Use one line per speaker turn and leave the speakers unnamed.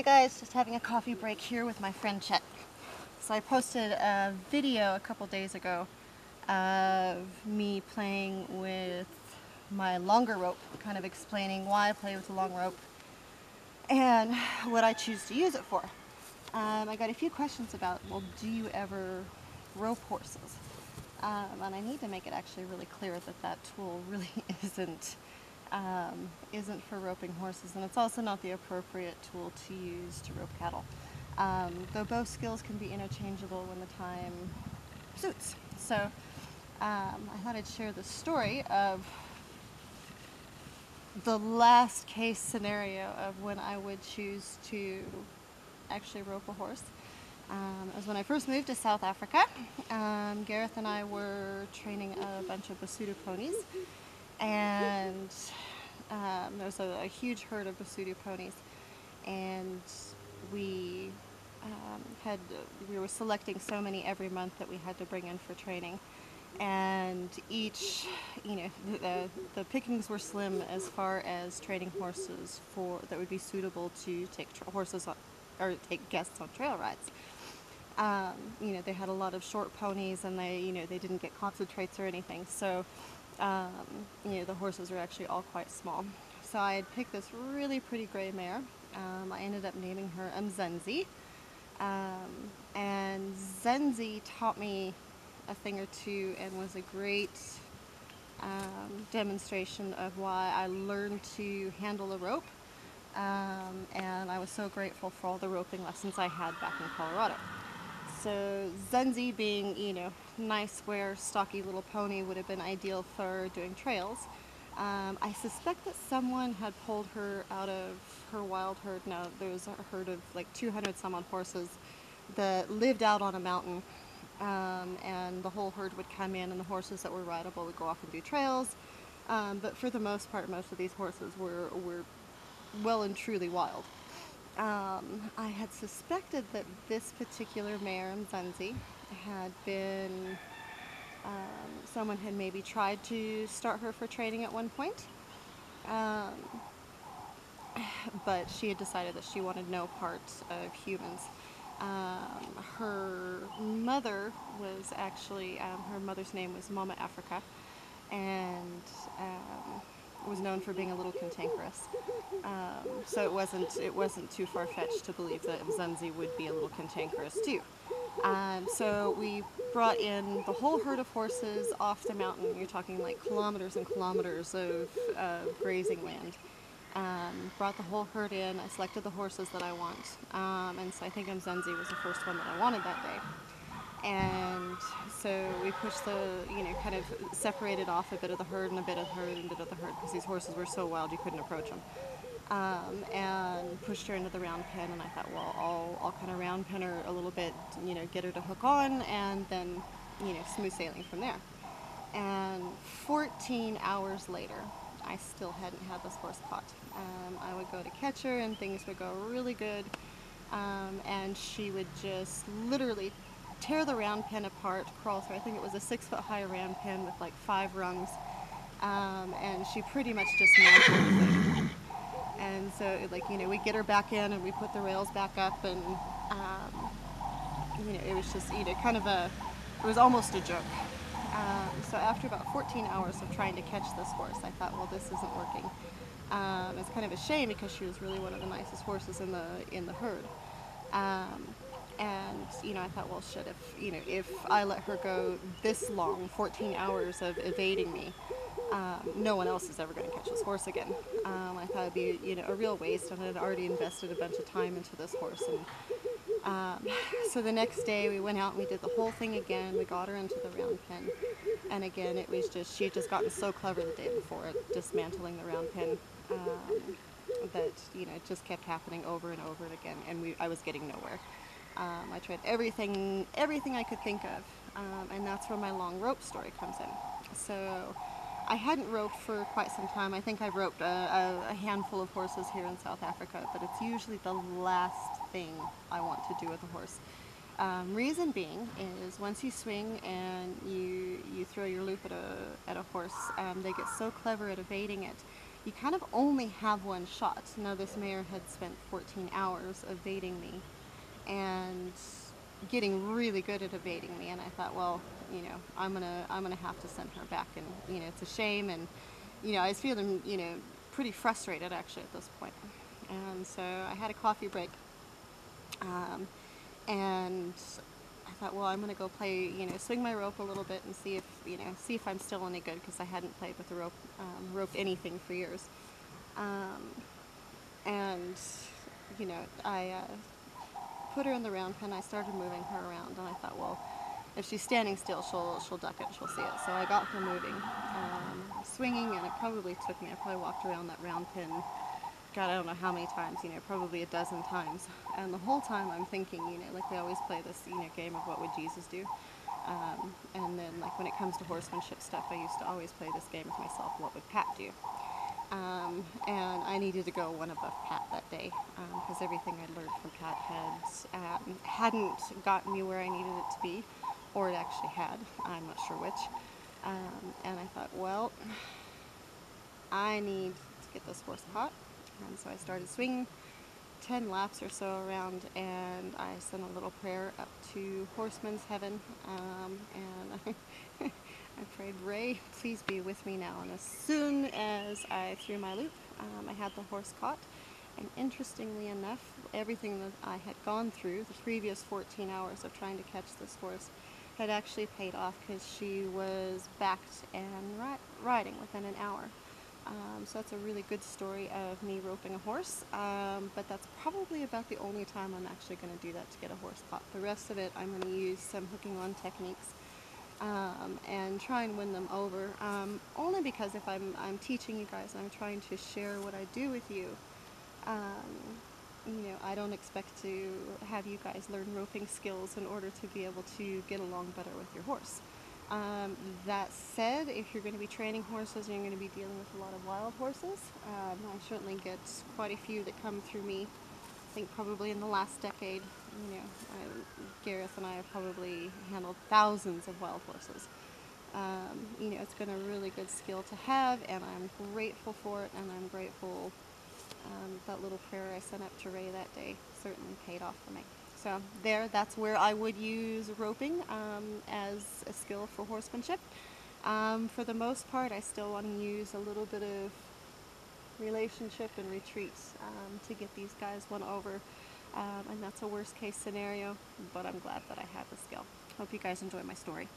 Hi guys, just having a coffee break here with my friend Chet. So I posted a video a couple days ago of me playing with my longer rope, kind of explaining why I play with the long rope and what I choose to use it for. Um, I got a few questions about, well, do you ever rope horses? Um, and I need to make it actually really clear that that tool really isn't um, isn't for roping horses, and it's also not the appropriate tool to use to rope cattle. Um, though both skills can be interchangeable when the time suits. So um, I thought I'd share the story of the last case scenario of when I would choose to actually rope a horse. Um, it was when I first moved to South Africa. Um, Gareth and I were training a bunch of Basuto ponies and um, there was a, a, huge herd of Basuto ponies, and we um, had we were selecting so many every month that we had to bring in for training, and each you know the, the pickings were slim as far as training horses for that would be suitable to take horses on, or take guests on trail rides. Um, you know, they had a lot of short ponies, and they you know they didn't get concentrates or anything, so um, you know, the horses were actually all quite small. So I had picked this really pretty gray mare. Um, I ended up naming her Mzenzi. Um, and Zenzi taught me a thing or two and was a great um, demonstration of why I learned to handle a rope. Um, and I was so grateful for all the roping lessons I had back in Colorado. So Zenzi being, you know, nice, square, stocky little pony would have been ideal for doing trails. Um, I suspect that someone had pulled her out of her wild herd. Now, there was a herd of like 200 some odd horses that lived out on a mountain. Um, and the whole herd would come in, and the horses that were rideable would go off and do trails. Um, but for the most part, most of these horses were, were well and truly wild. Um, I had suspected that this particular mare, Mzanzi, had been, um, someone had maybe tried to start her for training at one point. Um, but she had decided that she wanted no part of humans. Um, her mother was actually, um, her mother's name was Mama Africa, and um, was known for being a little cantankerous. Um, so it wasn't it wasn't too far fetched to believe that Mzanzi would be a little cantankerous too. Um, so we brought in the whole herd of horses off the mountain. You're talking like kilometers and kilometers of uh, grazing land. Um, brought the whole herd in. I selected the horses that I want, um, and so I think Mzanzi was the first one that I wanted that day and so we pushed the, you know, kind of separated off a bit of the herd and a bit of the herd and a bit of the herd because these horses were so wild you couldn't approach them. Um, and pushed her into the round pen and I thought, well, I'll, I'll kind of round pen her a little bit, you know, get her to hook on and then, you know, smooth sailing from there. And 14 hours later, I still hadn't had this horse caught. Um, I would go to catch her and things would go really good. Um, and she would just literally tear the round pen apart, crawl through. I think it was a six foot high round pen with like five rungs. Um, and she pretty much dismantled the thing. And so, like, you know, we get her back in and we put the rails back up, and, um, you know, it was just, you know, kind of a, it was almost a joke. Um, so after about 14 hours of trying to catch this horse, I thought, well, this isn't working. Um, it's kind of a shame because she was really one of the nicest horses in the in the herd. Um, and you know, I thought, well, shit, if you know, if I let her go this long, 14 hours of evading me, um, no one else is ever going to catch this horse again. Um, I thought it'd be you know a real waste, and I had already invested a bunch of time into this horse. And um, so the next day, we went out and we did the whole thing again. We got her into the round pen, and again, it was just she had just gotten so clever the day before at dismantling the round pen. Um, that you know it just kept happening over and over and again, and we I was getting nowhere. Um, I tried everything, everything I could think of, um, and that's where my long rope story comes in. So I hadn't roped for quite some time. I think I've roped a, a, handful of horses here in South Africa, but it's usually the last thing I want to do with a horse. Um, reason being is once you swing and you you throw your loop at a at a horse, um, they get so clever at evading it you kind of only have one shot. Now, this mare had spent 14 hours evading me and getting really good at evading me, and I thought, well, you know, I'm gonna I'm gonna have to send her back, and you know, it's a shame, and you know, I was feeling you know pretty frustrated actually at this point, and so I had a coffee break, um, and I thought, well, I'm gonna go play, you know, swing my rope a little bit and see if, you know, see if I'm still any good because I hadn't played with the rope, um, rope anything for years. Um, and, you know, I uh, put her in the round pen. I started moving her around, and I thought, well, if she's standing still, she'll she'll duck it, she'll see it. So I got her moving, um, swinging, and it probably took me. I probably walked around that round pen God, I don't know how many times, you know, probably a dozen times. And the whole time I'm thinking, you know, like they always play this, you know, game of what would Jesus do. Um, and then, like when it comes to horsemanship stuff, I used to always play this game with myself. What would Pat do? Um, and I needed to go one above Pat that day because um, everything I'd learned from Pat had um, hadn't gotten me where I needed it to be, or it actually had. I'm not sure which. Um, and I thought, well, I need to get this horse caught. And so I started swinging 10 laps or so around and I sent a little prayer up to Horseman's Heaven um, and I prayed, Ray, please be with me now. And as soon as I threw my loop, um, I had the horse caught. And interestingly enough, everything that I had gone through, the previous 14 hours of trying to catch this horse, had actually paid off because she was backed and ri riding within an hour. Um, so that's a really good story of me roping a horse, um, but that's probably about the only time I'm actually going to do that to get a horse caught. The rest of it, I'm going to use some hooking on techniques um, and try and win them over. Um, only because if I'm, I'm teaching you guys, and I'm trying to share what I do with you. Um, you know, I don't expect to have you guys learn roping skills in order to be able to get along better with your horse. Um, that said, if you're going to be training horses and you're going to be dealing with a lot of wild horses, um, I certainly get quite a few that come through me. I think probably in the last decade, you know, I, Gareth and I have probably handled thousands of wild horses. Um, you know, it's been a really good skill to have, and I'm grateful for it, and I'm grateful um, that little prayer I sent up to Ray that day certainly paid off for me. So there, that's where I would use roping um, as a skill for horsemanship. Um, for the most part, I still want to use a little bit of relationship and retreats um, to get these guys won over. Um, and that's a worst case scenario, but I'm glad that I have the skill. Hope you guys enjoy my story.